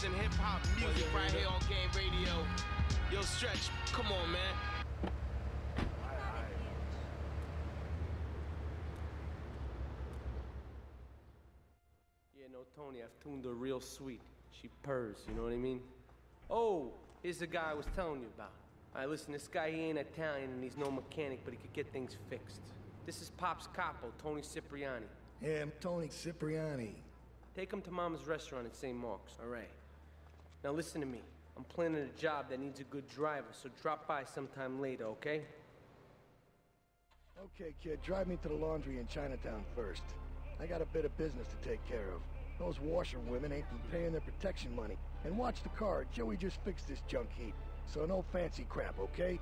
gonna hear the finest in hip hop music right here on Game Radio. Yo, Stretch, come on, man. Yeah, no, Tony, I've tuned her real sweet. She purrs, you know what I mean? Oh, here's the guy I was telling you about. All right, listen, this guy, he ain't Italian and he's no mechanic, but he could get things fixed. This is Pop's capo, Tony Cipriani. Yeah, I'm Tony Cipriani. Take him to Mama's restaurant at St. Mark's, all right? Now listen to me. I'm planning a job that needs a good driver, so drop by sometime later, okay? Okay, kid, drive me to the laundry in Chinatown first. I got a bit of business to take care of. Those washerwomen ain't been paying their protection money. And watch the car, Joey just fixed this junk heap. So no fancy crap, okay?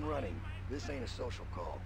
Engine running. This ain't a social call.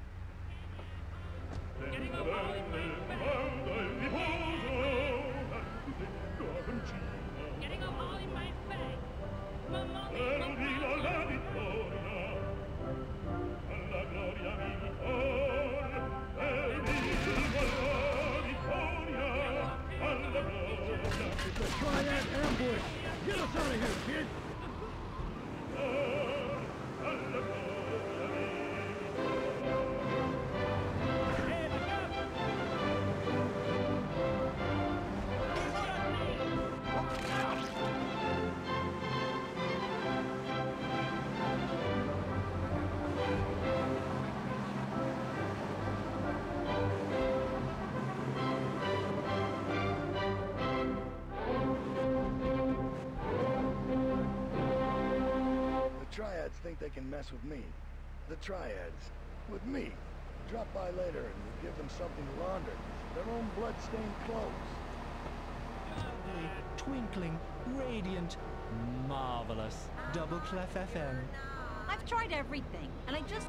Triads think they can mess with me. The Triads. With me. Drop by later and we'll give them something to launder. Their own blood-stained clothes. Uh, twinkling, radiant, marvelous. Double Clef FM. I've tried everything, and I just.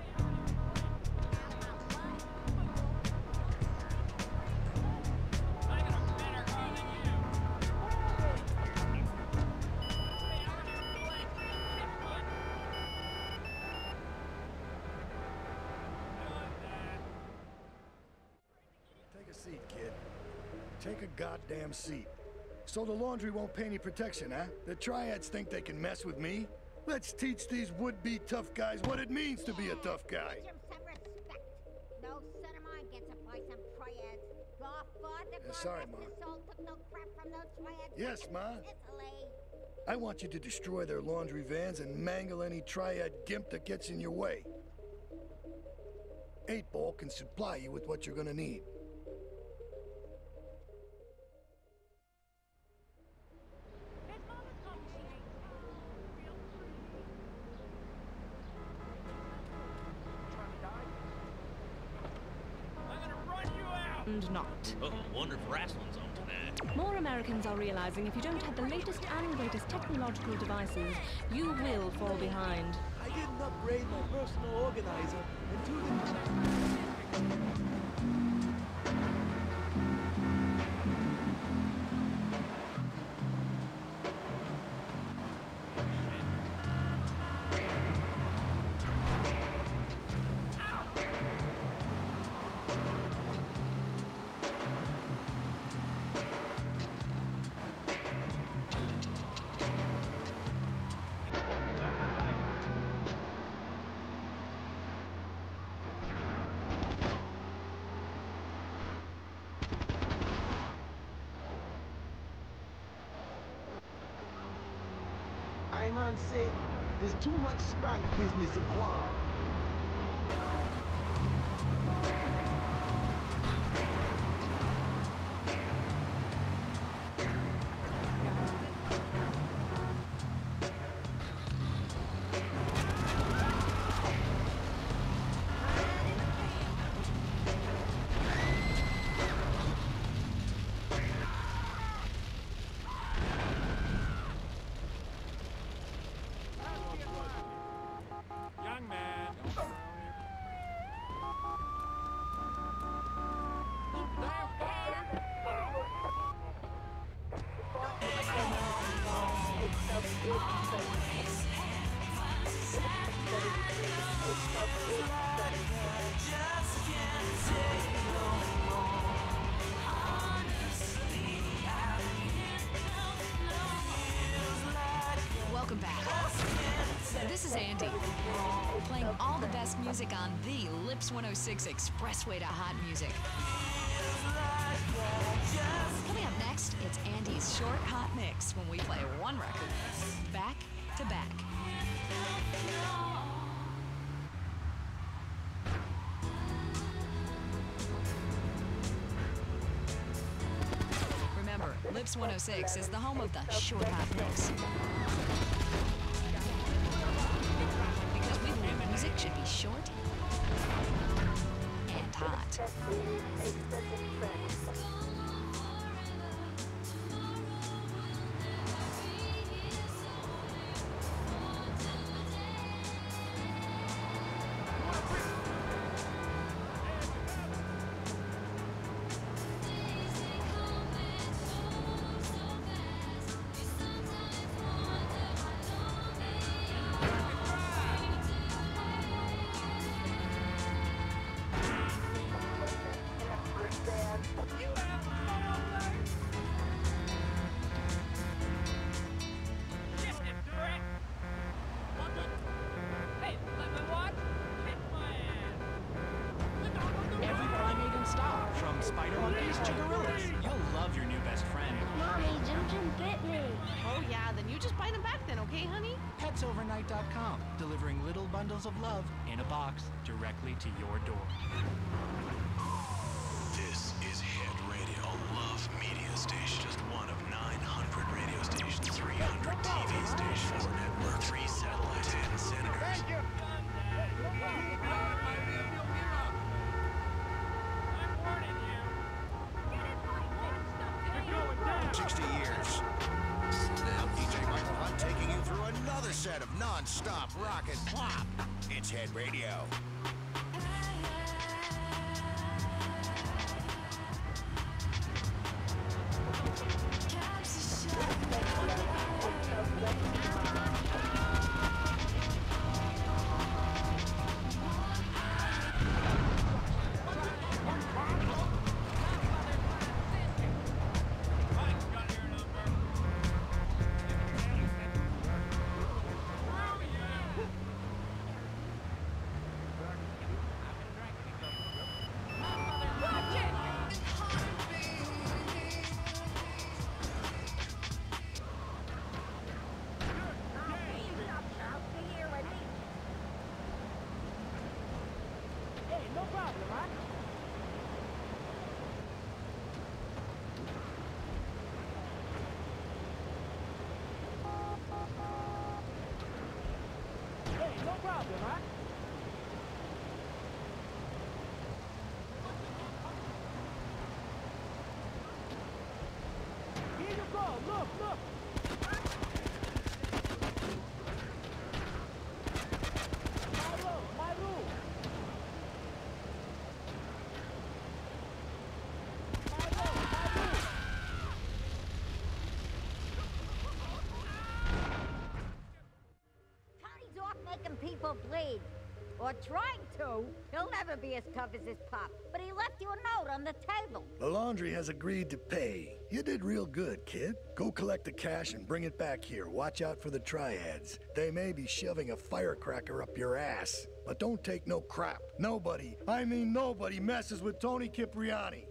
A goddamn seat. So the laundry won't pay any protection, huh? The Triads think they can mess with me? Let's teach these would-be tough guys what it means to be a tough guy. Teach 'em some respect. No son of mine gets up by some triads. Godfather, Yeah, sorry, Ma. his soul, took no crap from those triads. Yes, Ma. I want you to destroy their laundry vans and mangle any Triad gimp that gets in your way. Eight Ball can supply you with what you're gonna need. Realizing if you don't have the latest and greatest technological devices, you will fall behind. I didn't upgrade my personal organizer two too much spank business acquired. Music on the Lips 106 Expressway to Hot Music. Coming up next, it's Andy's short hot mix when we play one record back to back. Remember, Lips 106 is the home of the short hot mix. Hot. Hey, spider monkeys to gorillas. You'll love your new best friend. Mommy, Jim Jim bit me. Oh, yeah, then you just bite him back then, okay, honey? PetsOvernight.com, delivering little bundles of love in a box directly to your door. Radio. Bleed. Or trying to. Never be as tough as his pop. But he left you a note on the table. The laundry has agreed to pay. You did real good, kid. Go collect the cash and bring it back here. Watch out for the triads. They may be shoving a firecracker up your ass. But don't take no crap. Nobody, I mean nobody, messes with Tony Cipriani.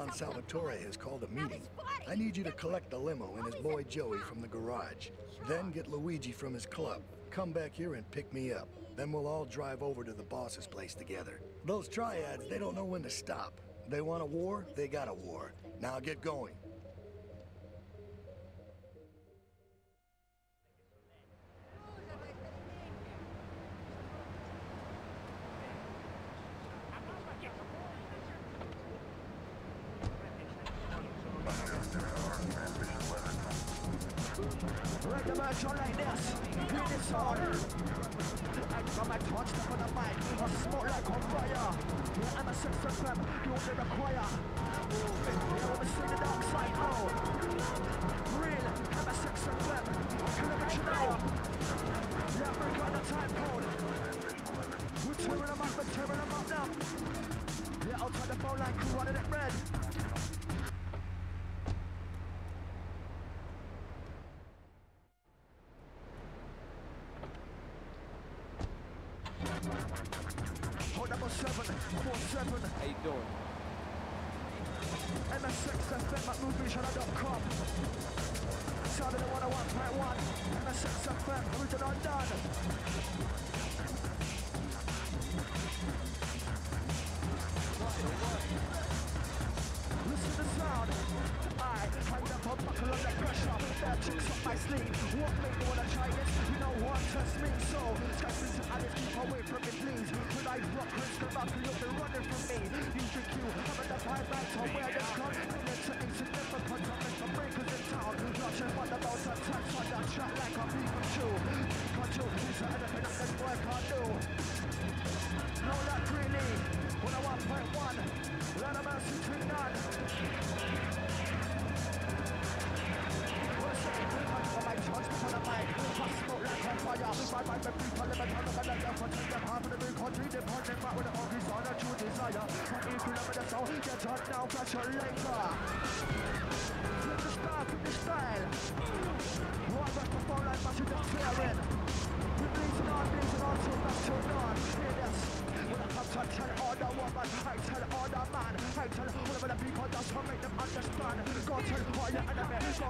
Don Salvatore has called a meeting. I need you to collect the limo and his boy Joey from the garage. Then get Luigi from his club. Come back here and pick me up. Then we'll all drive over to the boss's place together. Those triads, they don't know when to stop. They want a war, they got a war. Now get going.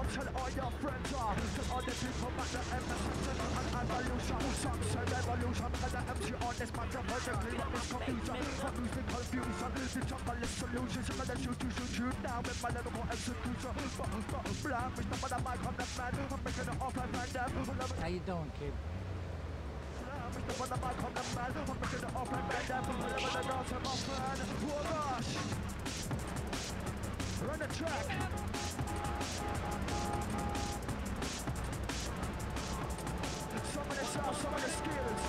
All your friends, tell all the people back the and the MC on this confusion. Music confusion, the jungle is solution. Some of the shoot, shoot, shoot, down with my lyrical execution. But, but, the man, I'm making it off random. How you doing, kid? The the man, I'm the. Run the track. Some of the sound, some of the skills.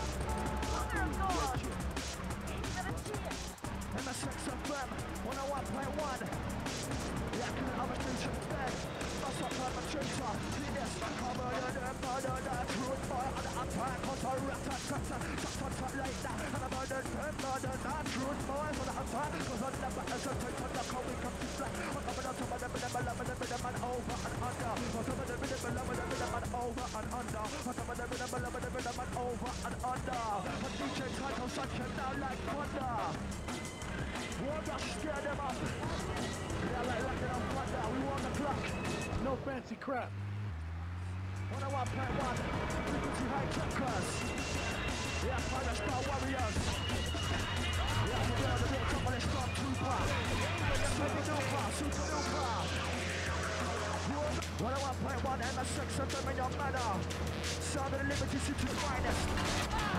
MSX FM 101.1. Yeah, I can have a station bed. Bust up like a chaser. Yes, I cover dead murder, No fancy crap. 101.1 Frequency high truckers Yeah, Fire Star Warriors Yeah, we're down the big couple of Stormtrooper Super duper, super duper 101.1 MSX FM in your manner Sound of the Liberty City finest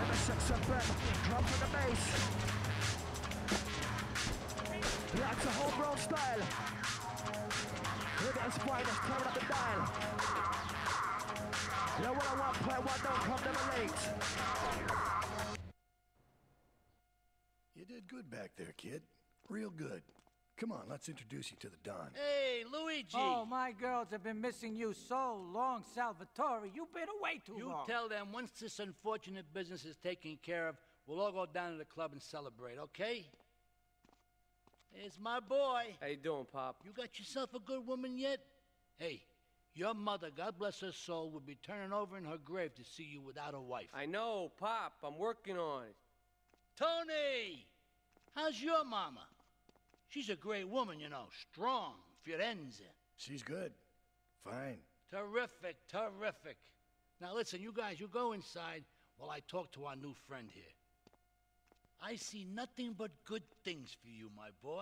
MSX FM, drum for the bass Yeah, a homegrown style Liberty's finest, turn up the dial yeah, what I want, play one, don't come never late. You did good back there, kid. Real good. Come on, let's introduce you to the Don. Hey, Luigi! Oh, my girls have been missing you so long, Salvatore. You've been away too you long. You tell them once this unfortunate business is taken care of, we'll all go down to the club and celebrate, okay? There's my boy. How you doing, Pop? You got yourself a good woman yet? Hey, your mother, God bless her soul, would be turning over in her grave to see you without a wife. I know, Pop. I'm working on it. Tony! How's your mama? She's a great woman, you know. Strong. Firenze. She's good. Fine. Terrific, terrific. Now listen, you guys, you go inside while I talk to our new friend here. I see nothing but good things for you, my boy.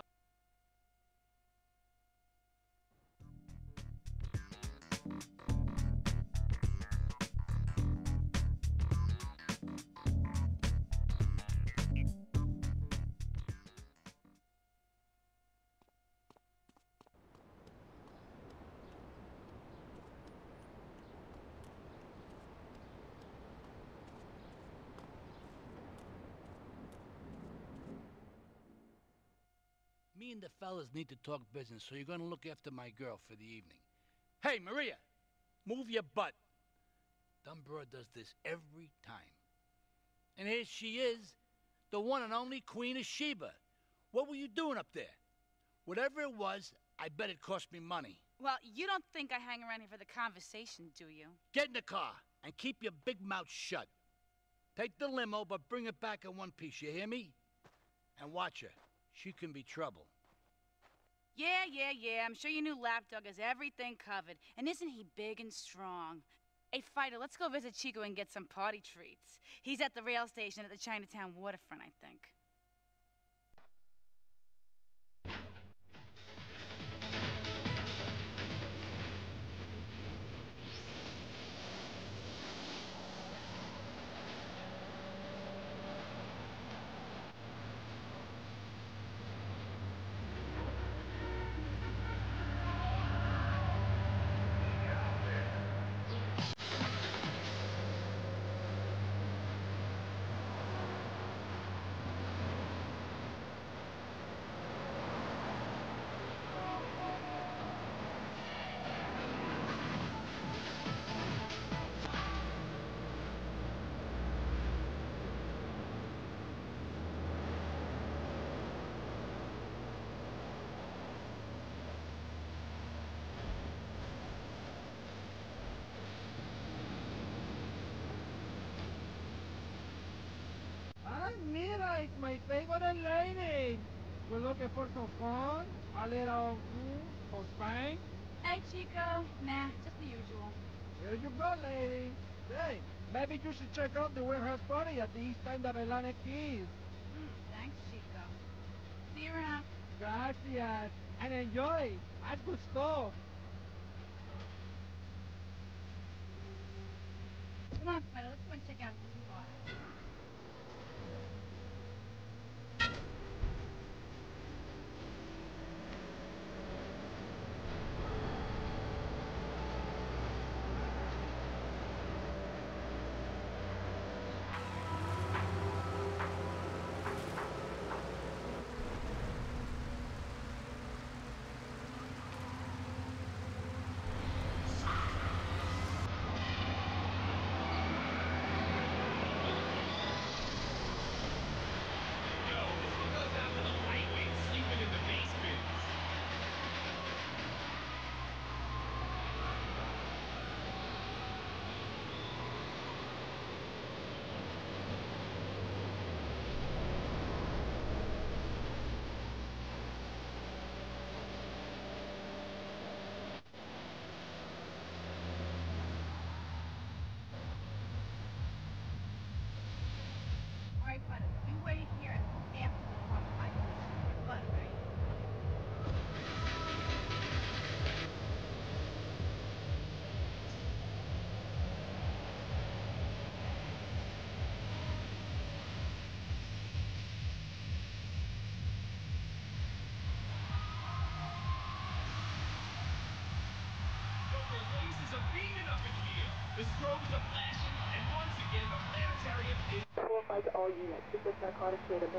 Me and the fellas need to talk business, so you're gonna look after my girl for the evening. Hey, Maria, move your butt. Dumb broad does this every time. And here she is, the one and only Queen of Sheba. What were you doing up there? Whatever it was, I bet it cost me money. Well, you don't think I hang around here for the conversation, do you? Get in the car and keep your big mouth shut. Take the limo, but bring it back in one piece, you hear me? And watch her. She can be trouble. Yeah, yeah, yeah. I'm sure your new lapdog has everything covered. And isn't he big and strong? Hey, Fido, let's go visit Chico and get some party treats. He's at the rail station at the Chinatown waterfront, I think. My favorite lady. We're looking for some fun, a little mm, for Spain. Hey, Chico. Nah, just the usual. Here you go, lady. Hey, maybe you should check out the warehouse party at the East End of Atlantic Quays. Mm, thanks, Chico. See you around. Gracias. And enjoy. At gusto. Come on, Fido, let's go and check out this bar. All right, Fido, you wait here after the bar fight. But, right? The releases are beaming up in here. The strobes are flashing, and once again, the planetarium is. Four five to all units. This is narcotics rate of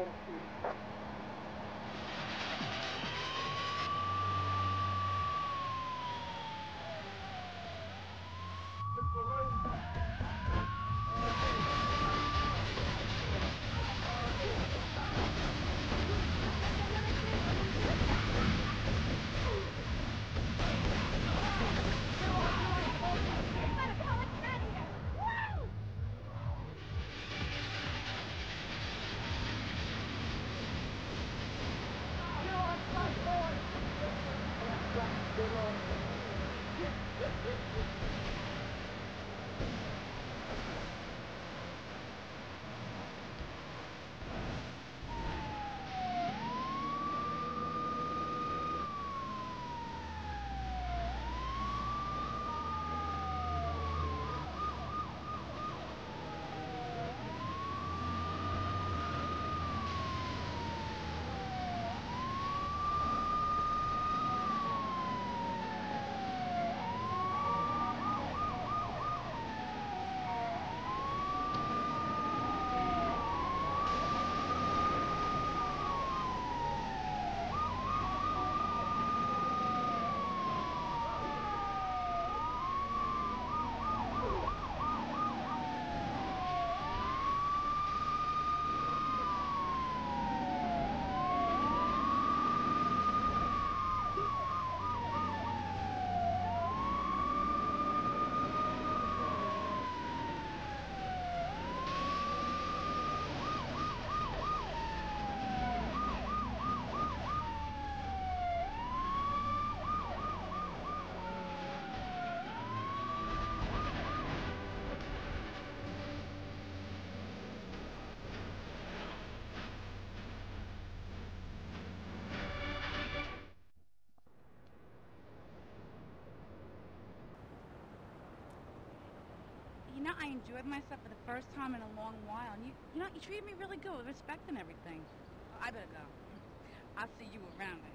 know, I enjoyed myself for the first time in a long while, and you, you know, you treated me really good with respect and everything. I better go. I'll see you around,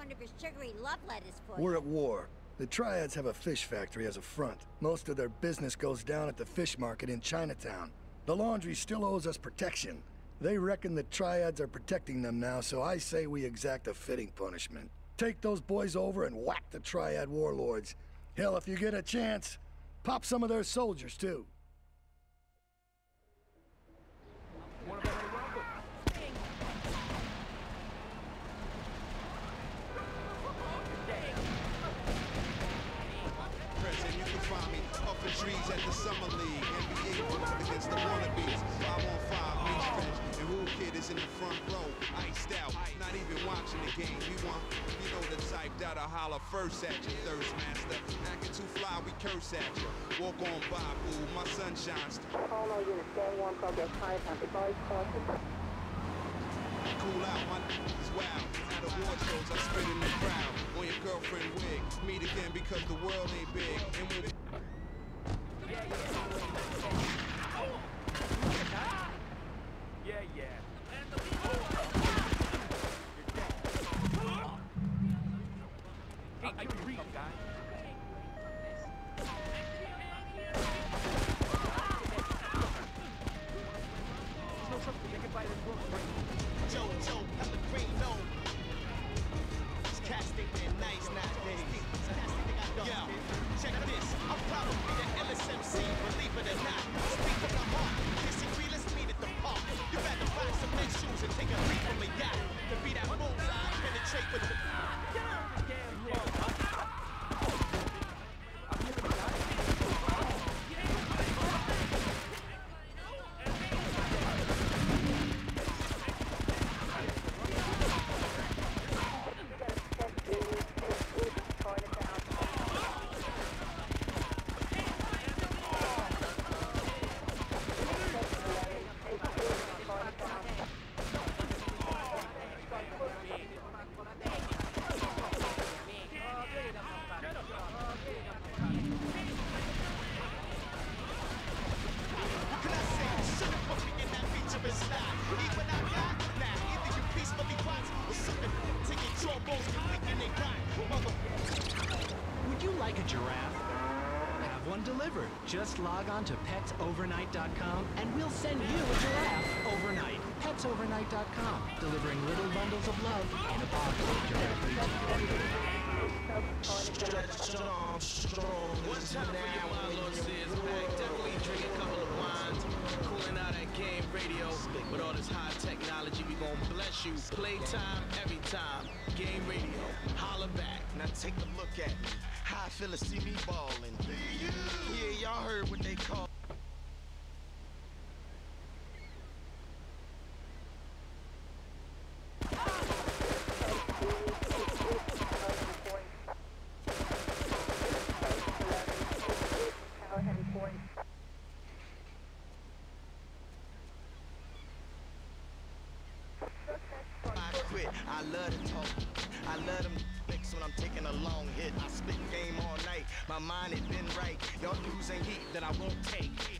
one of his sugary love letters for We're you. at war. The Triads have a fish factory as a front. Most of their business goes down at the fish market in Chinatown. The laundry still owes us protection. They reckon the Triads are protecting them now, so I say we exact a fitting punishment. Take those boys over and whack the Triad warlords. Hell, if you get a chance, pop some of their soldiers, too. In the front row, iced out. Not even watching the game. We want, you know the type that'll holler first at you, thirst master. Acting too fly, we curse at you. Walk on by, boo, my sunshine's All our units, stand one progress, Chinatown. Advise caution. cool out, my is wild. At award shows, I spit in the crowd. On your girlfriend wig, meet again because the world ain't big. And when Yeah, yeah. Just log on to petsovernight.com and we'll send you a giraffe overnight. Petsovernight.com, delivering little bundles of love in a box directly to your door. Strong, strong. Time Cooling game radio. With all this high technology, we gon' bless you. Playtime every time. Game radio. Holla back. Now take a look at me. How I feel to see me ballin'. Yeah, y'all heard what they call. I quit. I love to talk. I love them fix when I'm taking a long hit. I spit game all night. My mind had been right. Y'all ain't heat that I won't take.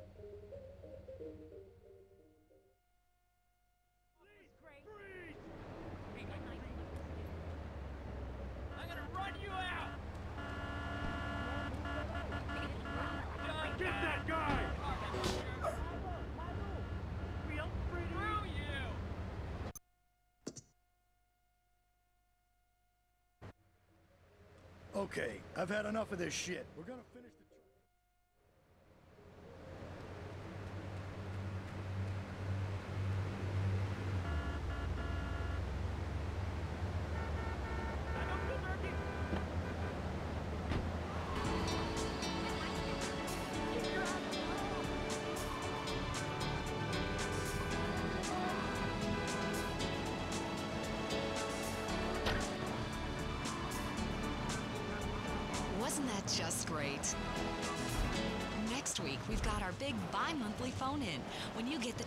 Okay, I've had enough of this shit. We're gonna finish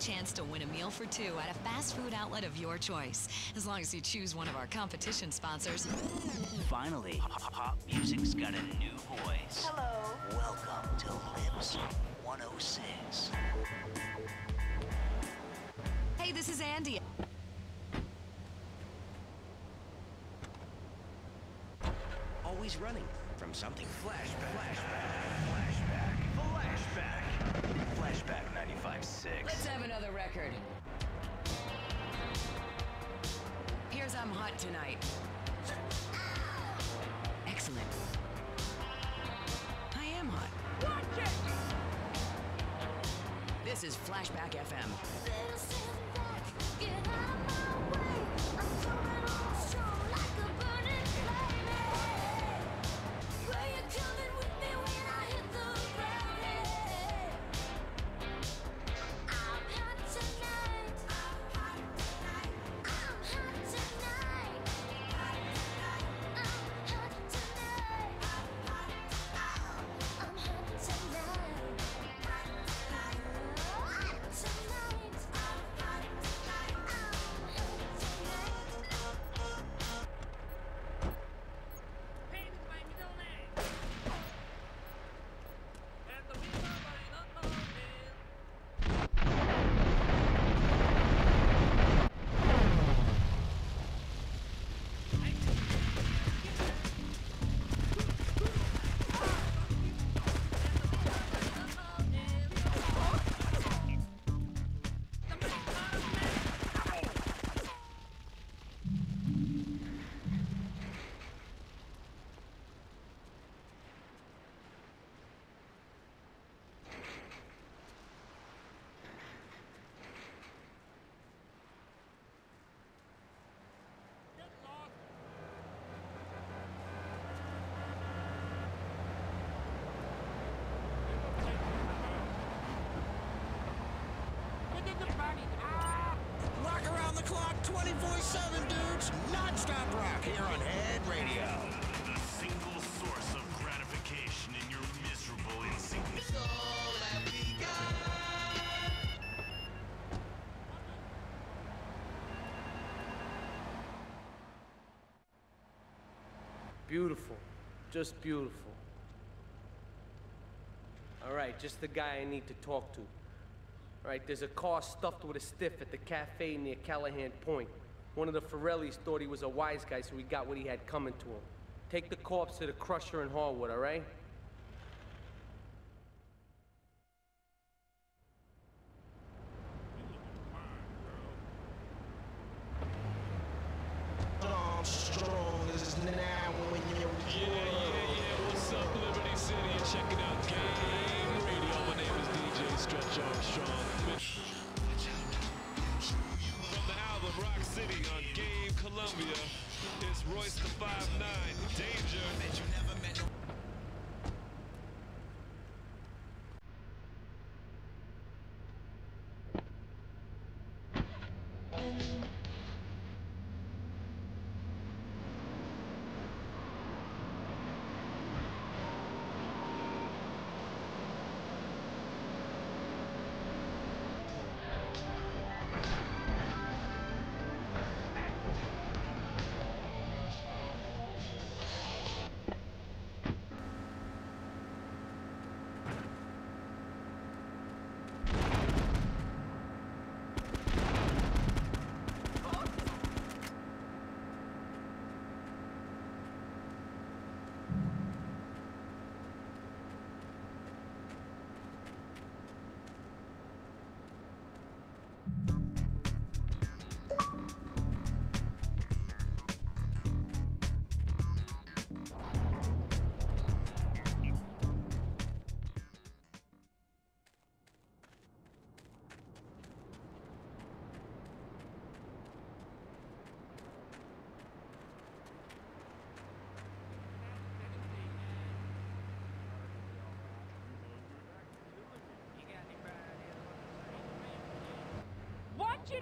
chance to win a meal for two at a fast food outlet of your choice, as long as you choose one of our competition sponsors. Finally, pop music's got a new voice. Hello. Welcome to Lips 106. Hey, this is Andy. Always running from something. Flashback. Flashback. Flashback. Flashback. Flashback 95.6. Let's have another record. Here's I'm Hot Tonight. Excellent. I am hot. Watch it! This is Flashback FM. 24-7, dudes. Non-stop rock here on Head Radio. The single source of gratification in your miserable insignificance. Beautiful. Just beautiful. All right, just the guy I need to talk to. Right, there's a car stuffed with a stiff at the cafe near Callahan Point. One of the Forellis thought he was a wise guy, so he got what he had coming to him. Take the corpse to the crusher in Harwood, all right?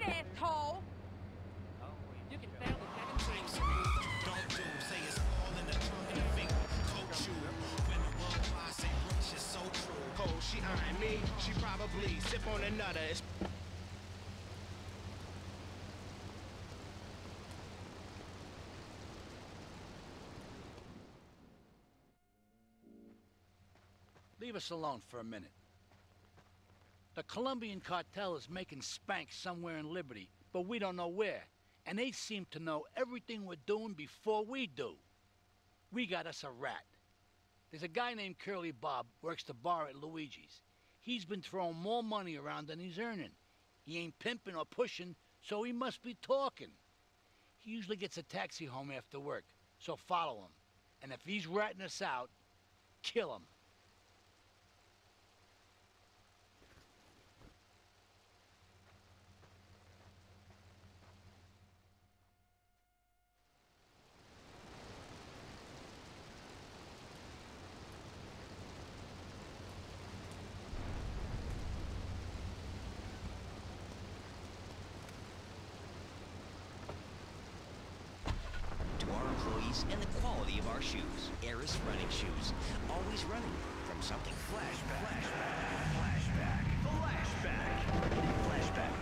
Watch it, asshole! You can fail the second Don't do, say it's all in the tongue and the finger. Coach you, when the worldwide say Royce is so true. Oh, she eyeing me, she probably sip on another. It's Leave us alone for a minute. Colombian cartel is making spanks somewhere in Liberty, but we don't know where. And they seem to know everything we're doing before we do. We got us a rat. There's a guy named Curly Bob, works the bar at Luigi's. He's been throwing more money around than he's earning. He ain't pimping or pushing, so he must be talking. He usually gets a taxi home after work, so follow him. And if he's ratting us out, kill him. To our employees and the quality of our shoes. Eris running shoes. Always running from something flashback. Flashback. Flashback. Flashback. Flashback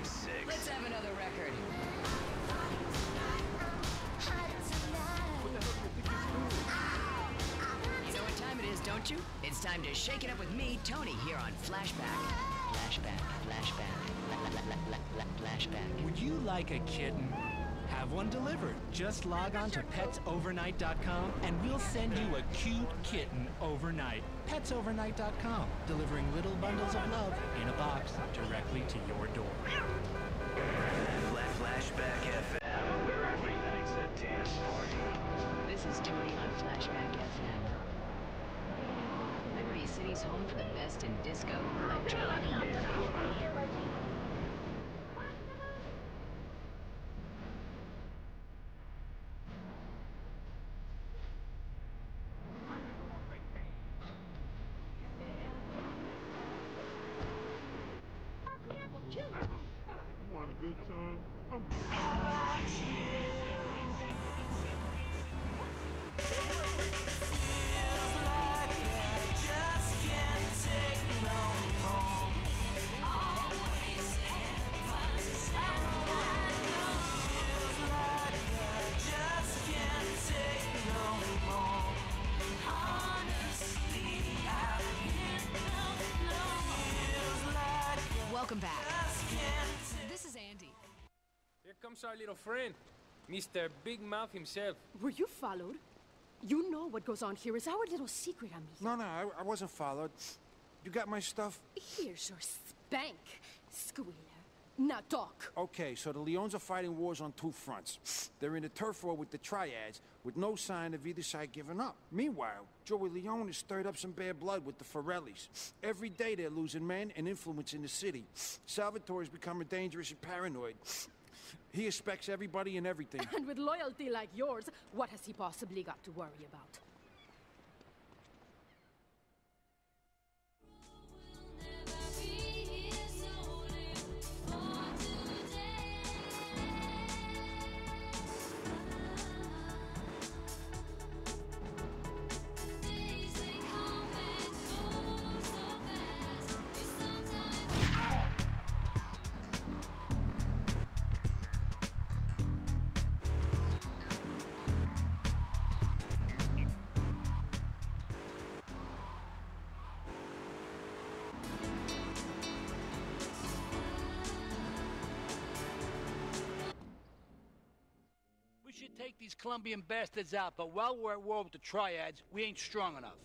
95.6. Let's have another record. You know what time it is, don't you? It's time to shake it up with me, Tony, here on Flashback. Flashback, flashback, la, la, la, la, la, flashback. Would you like a kitten? Have one delivered. Just log on to petsovernight.com and we'll send you a cute kitten overnight. Petsovernight.com, delivering little bundles of love in a box directly to your door. Flashback FM. Where everything's a dance party. This is Tony on Flashback FM. Liberty City's home for the best in disco, electronic. Here comes our little friend, Mr. Big Mouth himself. Were you followed? You know what goes on here is our little secret, amigo. No, no, I, I wasn't followed. You got my stuff? Here's your spank, squealer. Now talk. Okay, so the Leones are fighting wars on two fronts. They're in a turf war with the Triads, with no sign of either side giving up. Meanwhile, Joey Leone has stirred up some bad blood with the Forellis. Every day they're losing men and influence in the city. Salvatore's becoming dangerous and paranoid. He expects everybody and everything. And with loyalty like yours, what has he possibly got to worry about? Colombian bastards out, but while we're at war with the Triads, we ain't strong enough.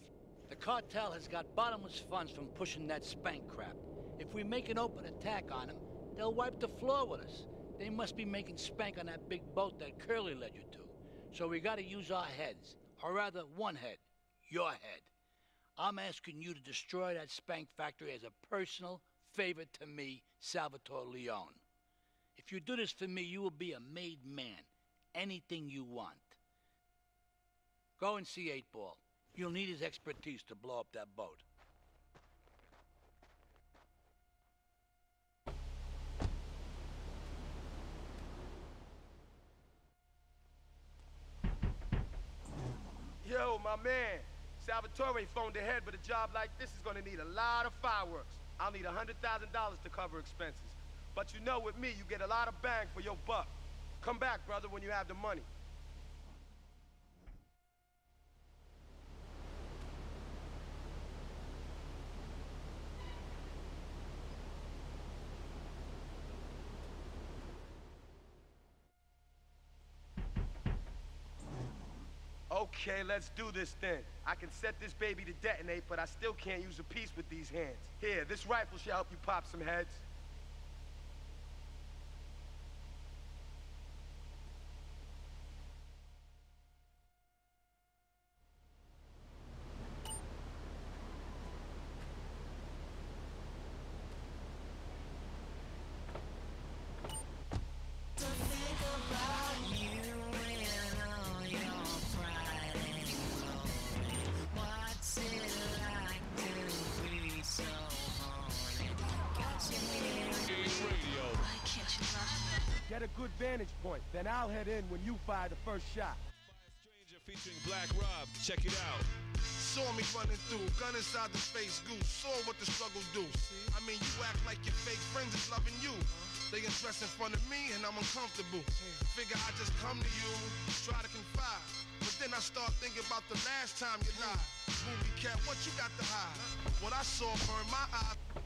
The cartel has got bottomless funds from pushing that spank crap. If we make an open attack on them, they'll wipe the floor with us. They must be making spank on that big boat that Curly led you to. So we gotta use our heads, or rather one head, your head. I'm asking you to destroy that spank factory as a personal favor to me, Salvatore Leone. If you do this for me, you will be a made man. Anything you want. Go and see Eight Ball. You'll need his expertise to blow up that boat. Yo, my man. Salvatore phoned ahead, but a job like this is gonna need a lot of fireworks. I'll need a $100,000 to cover expenses. But you know with me, you get a lot of bang for your buck. Come back, brother, when you have the money. Okay, let's do this then. I can set this baby to detonate, but I still can't use a piece with these hands. Here, this rifle should help you pop some heads. Head in when you fire the first shot. Featuring Black Rob. Check it out. Saw me running through, gun inside the space goose. Saw what the struggle do. I mean, you act like your fake friends is loving you. They undress in front of me and I'm uncomfortable. Figure I just come to you, try to confide. But then I start thinking about the last time you lied. Movie cat, what you got to hide? What I saw burned my eyes.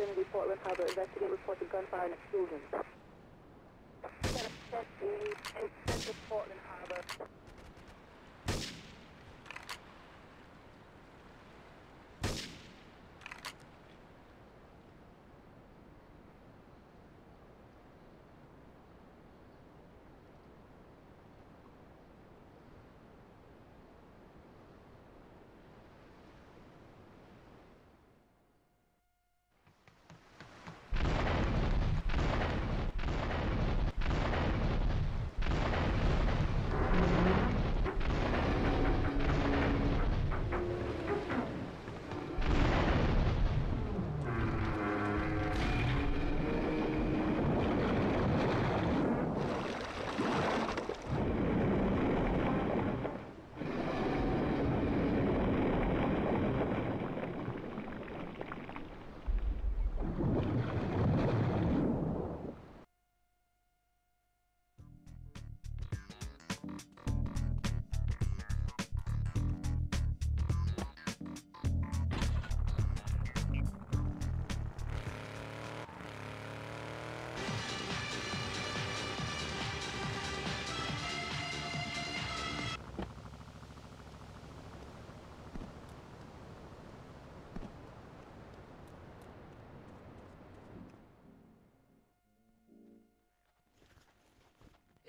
Vicinity Portland Harbor investigate of gunfire and explosions. Portland Harbor.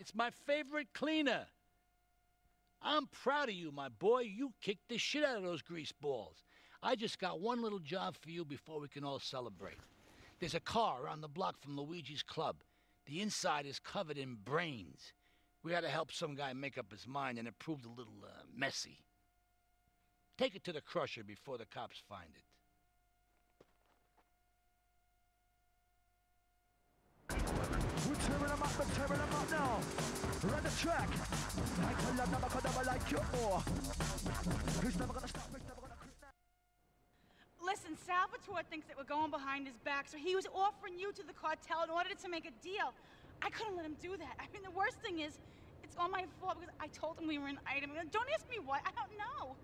It's my favorite cleaner. I'm proud of you, my boy. You kicked the shit out of those grease balls. I just got one little job for you before we can all celebrate. There's a car around the block from Luigi's club. The inside is covered in brains. We had to help some guy make up his mind, and it proved a little uh, messy. Take it to the crusher before the cops find it. We're tearing them up now. Run the track. Michael, I'm never gonna like you more. He's never gonna stop, he's never gonna quit now. Listen, Salvatore thinks that we're going behind his back, so he was offering you to the cartel in order to make a deal. I couldn't let him do that. I mean, the worst thing is, it's all my fault because I told him we were an item. Don't ask me why. I don't know.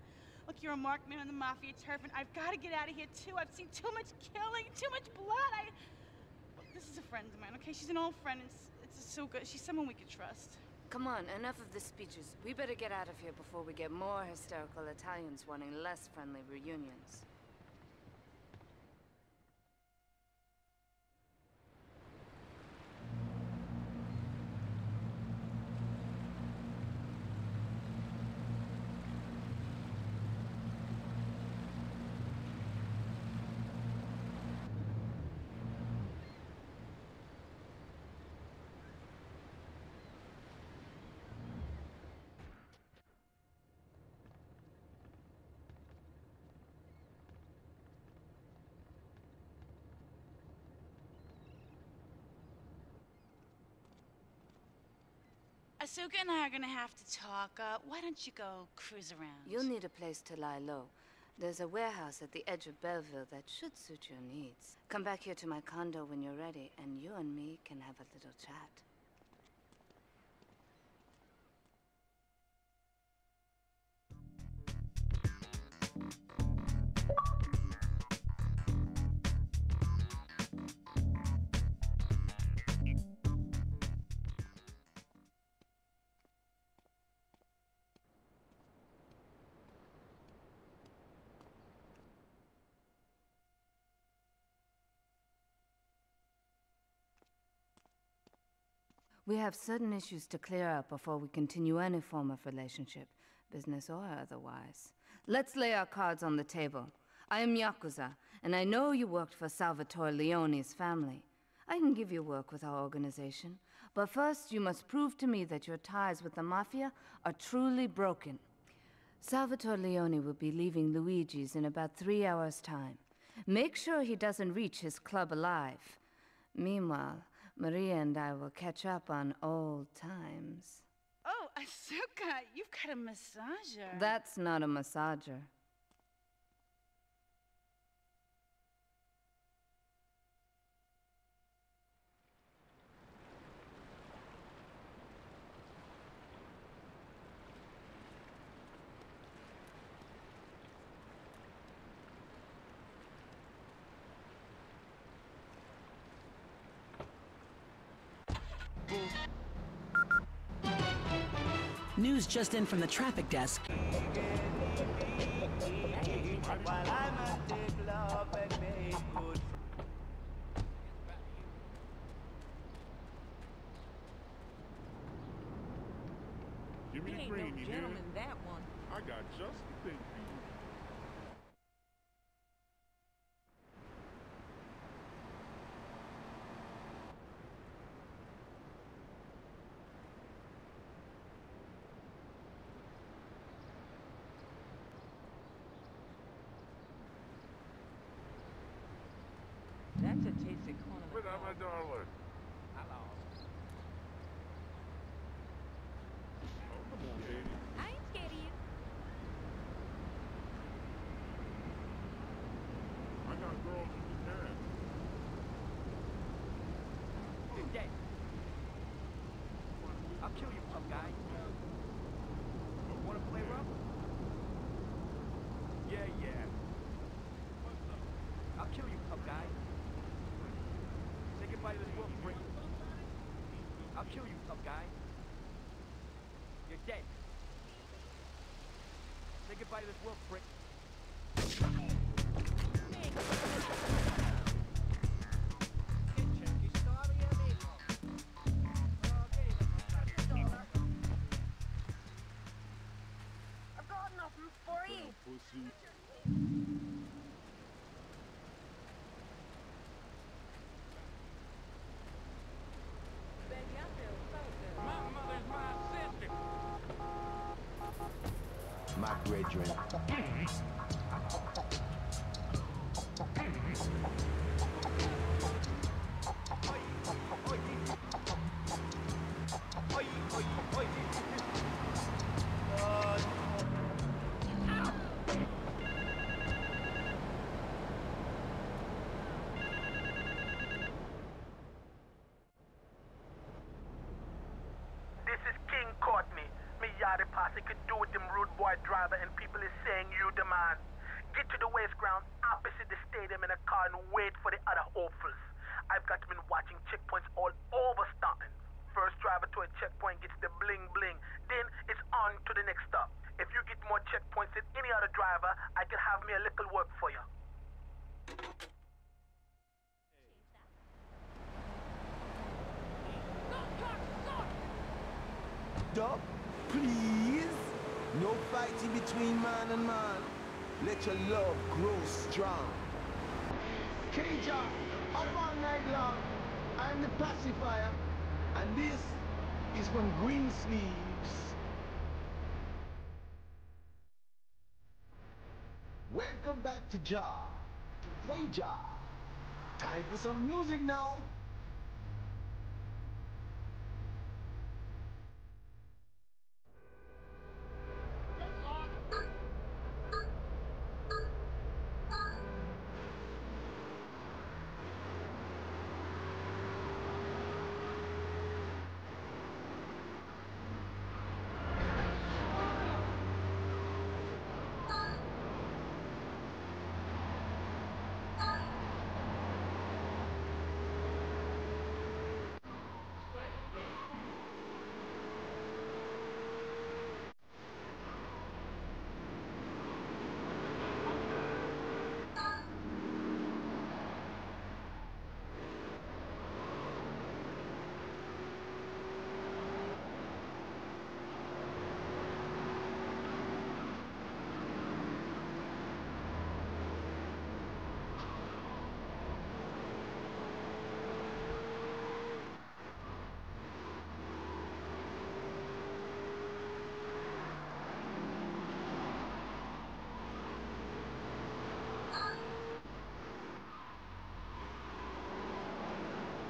Look, you're a marked man on the mafia turf, and I've got to get out of here too. I've seen too much killing, too much blood. I. This is a friend of mine, okay? She's an old friend. It's so good. She's someone we could trust. Come on, enough of the speeches. We better get out of here before we get more hysterical Italians wanting less friendly reunions. Asuka and I are gonna have to talk. Uh, why don't you go cruise around? You'll need a place to lie low. There's a warehouse at the edge of Belleville that should suit your needs. Come back here to my condo when you're ready, and you and me can have a little chat. We have certain issues to clear up before we continue any form of relationship, business or otherwise. Let's lay our cards on the table. I am Yakuza, and I know you worked for Salvatore Leone's family. I can give you work with our organization, but first you must prove to me that your ties with the Mafia are truly broken. Salvatore Leone will be leaving Luigi's in about three hours' time. Make sure he doesn't reach his club alive. Meanwhile, Maria and I will catch up on old times. Oh, Asuka, you've got a massager. That's not a massager. News just in from the traffic desk. Give me He the ain't green, no you gentleman, hear? that one. I got just the thing for you. That's a tasty corner. What up, my darling? Hello. Oh, come on, baby. I ain't scared of you. I got girls in Japan. Who's that? I'll kill you, tough guy. Wanna play rough? Yeah, yeah. I'll kill you, tough guy. Say goodbye to this wolf prick. I'll kill you, tough guy. You're dead. Say goodbye to this wolf driver, I can have me a little work for you. Stop, please. No fighting between man and man. Let your love grow strong. Cager, up all night long. I'm the pacifier. And this is from Green Welcome back to Jar. Hey Jar. Time for some music now.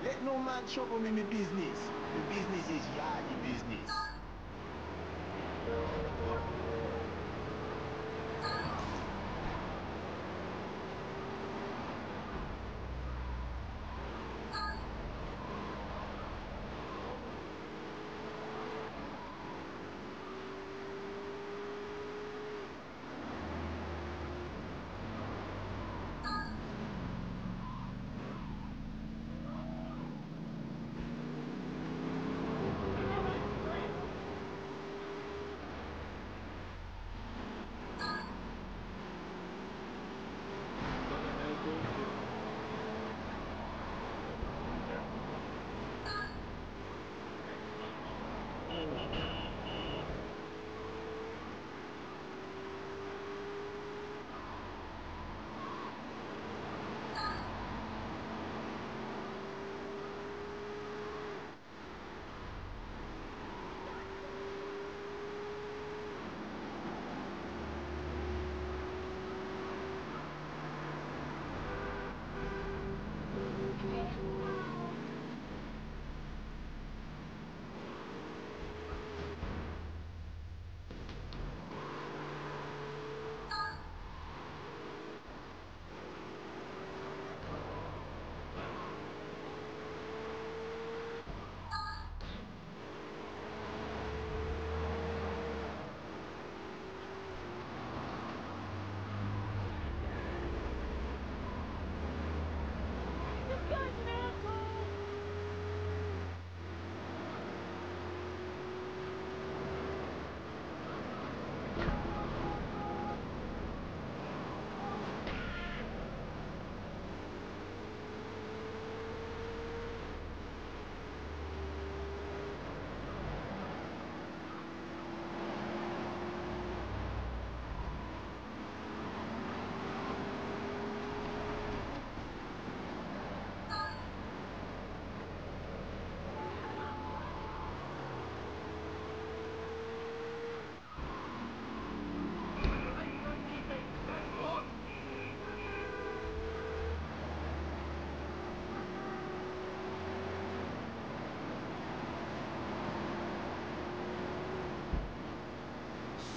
Let no man trouble me, me business. The business is yardy business.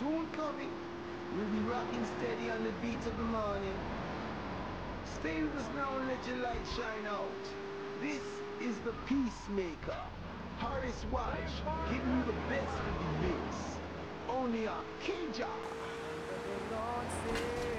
soon coming. We'll be rocking steady on the beat of the morning. Stay with us now and let your light shine out. This is the Peacemaker. Horace Walsh, giving you the best of the mix. Only on K-Jah. Made.